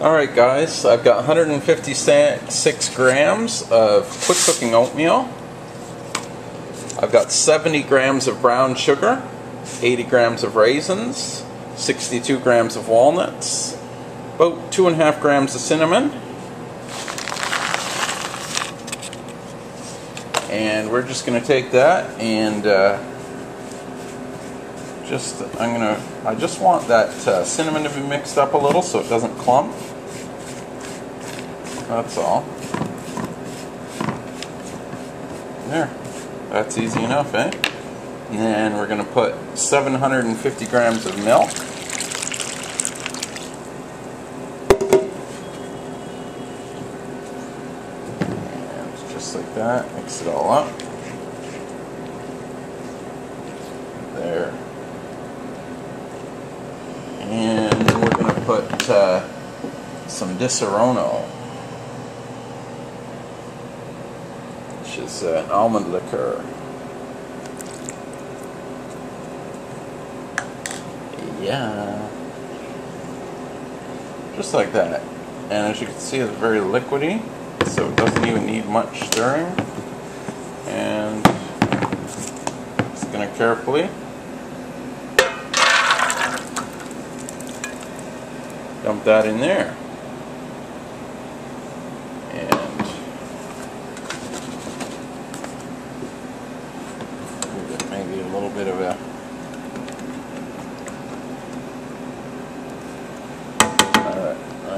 Alright guys, I've got 156 grams of quick cooking oatmeal. I've got 70 grams of brown sugar, 80 grams of raisins, 62 grams of walnuts, about 2.5 grams of cinnamon, and we're just going to take that and uh, just I'm gonna I just want that uh, cinnamon to be mixed up a little so it doesn't clump that's all. There. That's easy enough, eh? And then we're going to put 750 grams of milk. And just like that, mix it all up. There. And we're going to put uh, some Disaronno. Which is uh, an almond liqueur. Yeah. Just like that. And as you can see, it's very liquidy, so it doesn't even need much stirring. And just going to carefully dump that in there. maybe a little bit of a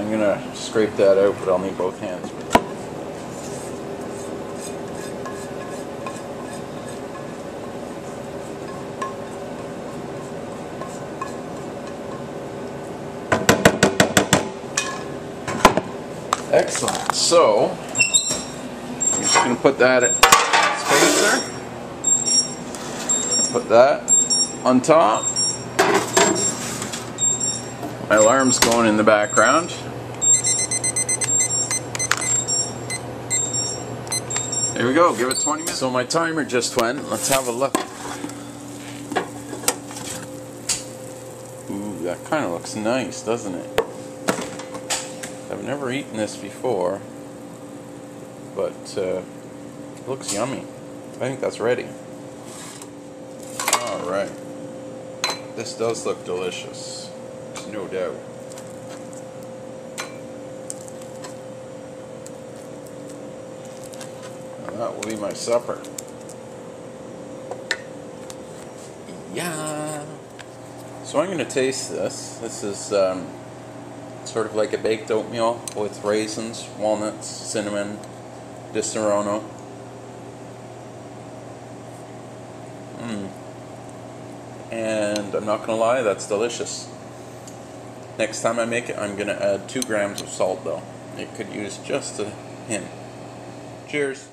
I'm gonna scrape that out but I'll need both hands. Excellent. So, I'm just going to put that spacer put that on top. My alarm's going in the background. There we go, give it 20 minutes. So my timer just went. Let's have a look. Ooh, that kind of looks nice, doesn't it? I've never eaten this before, but uh, looks yummy. I think that's ready. Alright. This does look delicious. No doubt. That will be my supper. Yeah. So I'm going to taste this. This is um, sort of like a baked oatmeal with raisins, walnuts, cinnamon, Disaronno. Mmm and I'm not gonna lie, that's delicious. Next time I make it, I'm gonna add two grams of salt though. It could use just a hint. Cheers.